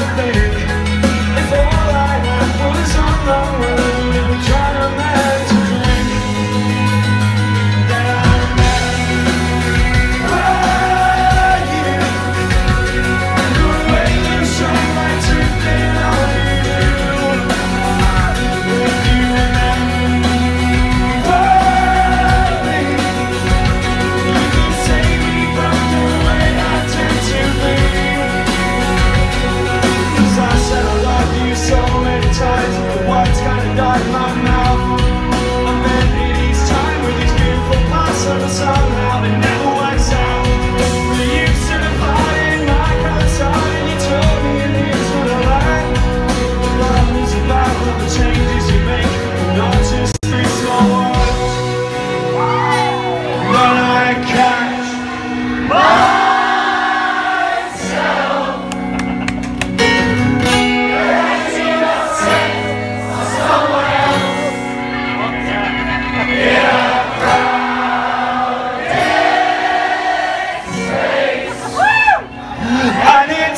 thoughts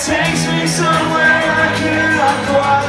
takes me somewhere I cannot quite